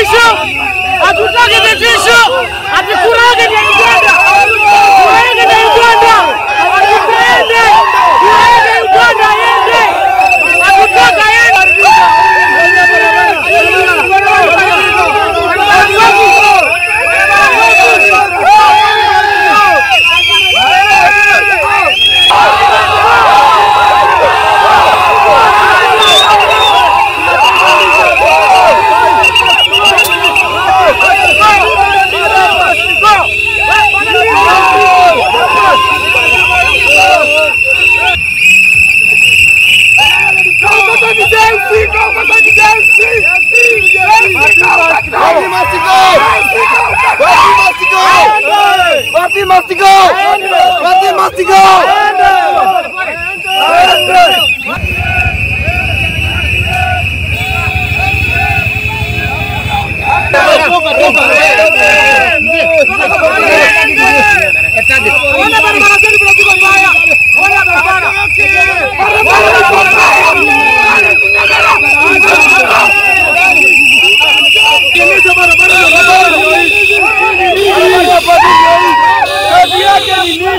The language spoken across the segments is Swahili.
vitisho, hatutaki vitisho, ati kura yake ni ya Uganda, kura yake ni Uganda, Uganda to go!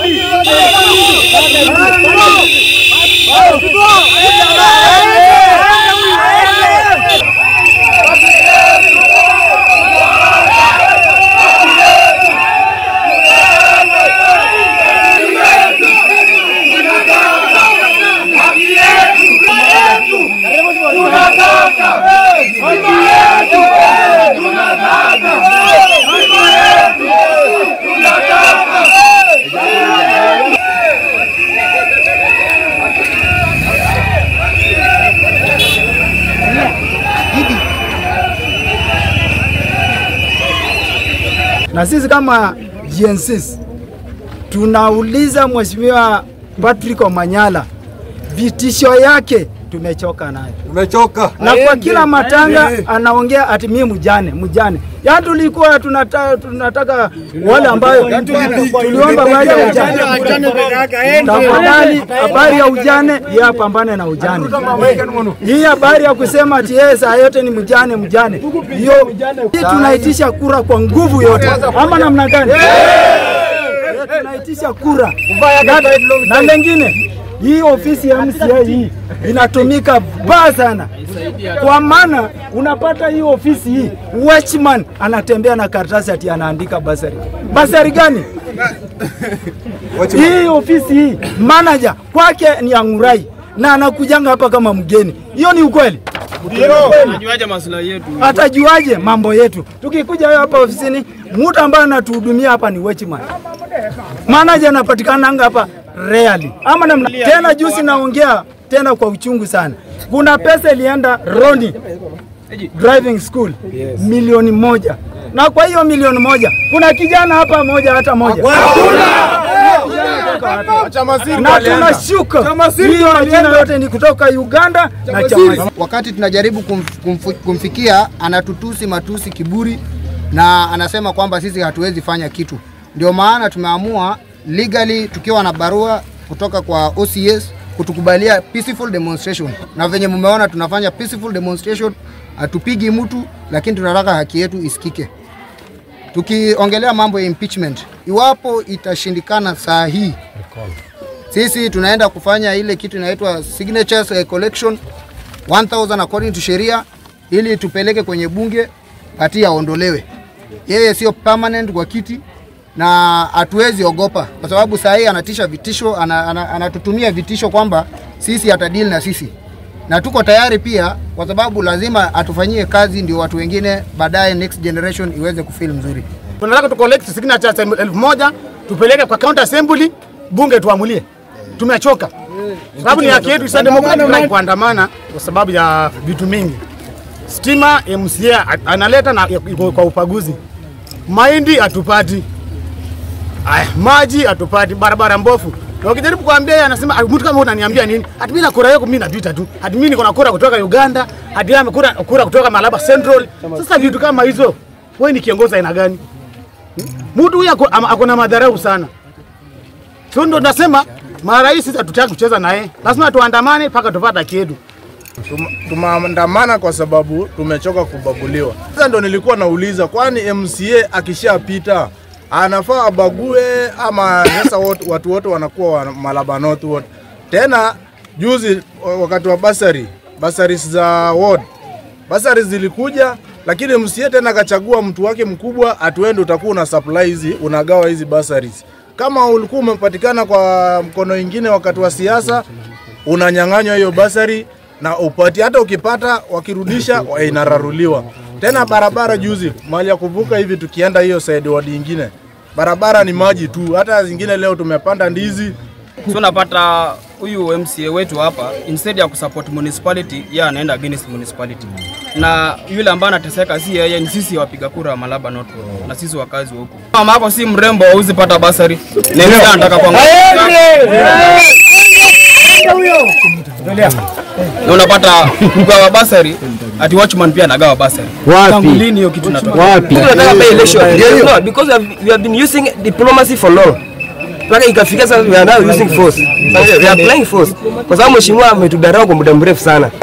Baby! 아, Na sisi kama GNCs tunauliza Mheshimiwa Patrick Omanyala, vitisho yake tumechoka nayo. Tumechoka. na kwa kila matanga anaongea ati mimi mjane mjane. Ya tulikuwa tunataka, tunataka wale ambayo tuliomba wale ya ujane. Tafadhali habari ya ujane yeye apambane na ujane. Hii habari ya kusema ati yeye saa yote ni mjane mjane, hiyo hii tunaitisha kura kwa nguvu yote, ama namna gani? Tunaitisha kura. Na, mengine. lengine hii ofisi ya MCA hii inatumika baa sana, kwa maana unapata hii ofisi hii watchman anatembea na karatasi ati anaandika basari. Basari gani? hii ofisi hii manager kwake ni Ang'urai na anakujanga hapa kama mgeni. Hiyo ni ukweli? Anajuaje maslahi yetu? Atajuaje mambo yetu? Tukikuja hapa ofisini, mtu ambaye anatuhudumia hapa ni watchman. Manager anapatikananga hapa rarely. Ama namna tena, juzi naongea tena kwa uchungu sana, kuna pesa ilienda Roni driving school. Milioni moja. Na kwa hiyo milioni moja kuna kijana hapa moja hata moja. Na tunashuka. Hiyo majina yote ni kutoka Uganda na chama wakati tunajaribu kumf, kumf, kumfikia anatutusi matusi kiburi na anasema kwamba sisi hatuwezi fanya kitu. Ndio maana tumeamua legally tukiwa na barua kutoka kwa OCS kutukubalia peaceful demonstration, na venye mumeona tunafanya peaceful demonstration, hatupigi mtu, lakini tunataka haki yetu isikike. Tukiongelea mambo ya impeachment, iwapo itashindikana saa hii sisi tunaenda kufanya ile kitu inaitwa signatures eh, collection 1000 according to sheria ili tupeleke kwenye bunge hati aondolewe. Yeye sio permanent kwa kiti na hatuwezi ogopa kwa sababu saa hii anatisha vitisho, ana, ana, anatutumia vitisho kwamba sisi atadili na sisi, na tuko tayari pia, kwa sababu lazima atufanyie kazi, ndio watu wengine baadaye, next generation iweze kufeel mzuri. tunataka tu collect signatures elfu moja tupeleke kwa county assembly, bunge tuamulie. Tumechoka sababu ni haki yetu sasa, demokrati kuandamana kwa sababu ya vitu mingi. Stima MCA analeta na kwa upaguzi, mahindi hatupati, aya maji atupati, barabara mbofu. Na ukijaribu kuambia yeye anasema "Ah, mtu kama unaniambia nini? Hadi mimi na kura yako mimi najuta tu. Hadi mimi niko na kura kutoka Uganda, hadi yeye amekura kura kutoka Malaba Central. Sasa vitu kama hizo, wewe ni kiongozi aina gani? Mtu huyu ako na madharau sana. Sio ndo nasema marais hatutaki kucheza naye, lazima tuandamane mpaka tupata kitu. Tum- Tumeandamana kwa sababu tumechoka kubaguliwa. Sasa ndo nilikuwa nauliza, kwani MCA akishapita anafaa abague ama sasa watu wote wanakuwa wa Malaba North wote? Tena juzi wakati wa basari basaris za ward basari zilikuja, lakini msie tena akachagua mtu wake mkubwa, atuende utakuwa una supply hizi unagawa hizi basaris. Kama ulikuwa umepatikana kwa mkono ingine wakati wa siasa, unanyang'anywa hiyo basari na upati, hata ukipata wakirudisha inararuliwa tena. Barabara juzi mali ya kuvuka hivi, tukienda hiyo side ward ingine, barabara ni maji tu, hata zingine leo tumepanda ndizi. So unapata huyu MCA wetu hapa instead ya kusupport municipality, yeye anaenda against municipality, na yule ambaye anateseka si yeye, ni sisi wapiga kura wa Malaba North na sisi wakazi huko. huku. Mama yako si mrembo, hauzi pata basari, na MCA anataka kwangu na unapata kugawa basari ati watchman pia anagawa basari. Tangu lini hiyo kitu inatokea? tunataka by election. No because we have, we have been using diplomacy for long. Mpaka ikafika sasa we are now using force. We are applying force. Kwa sababu mheshimiwa ametudharau kwa muda mrefu sana